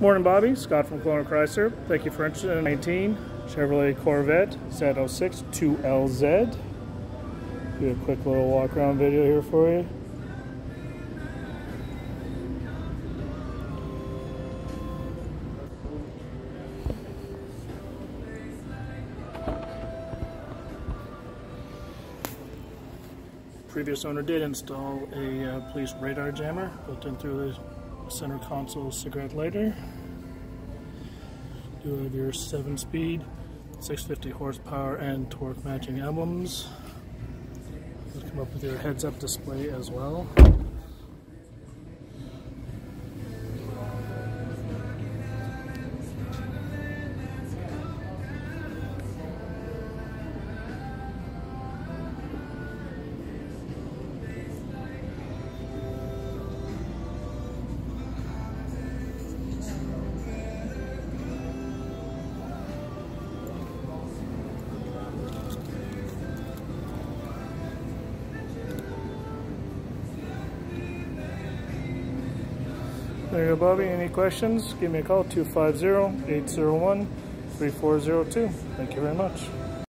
Morning, Bobby. Scott from Kelowna Chrysler. Thank you for interest in 19 Chevrolet Corvette Z06 2LZ. Do a quick little walk around video here for you. Previous owner did install a uh, police radar jammer built in through the center console cigarette lighter. Do have your 7-speed, 650 horsepower and torque matching emblems. It'll come up with your heads-up display as well. There you go, Bobby. Any questions? Give me a call, 250-801-3402. Thank you very much.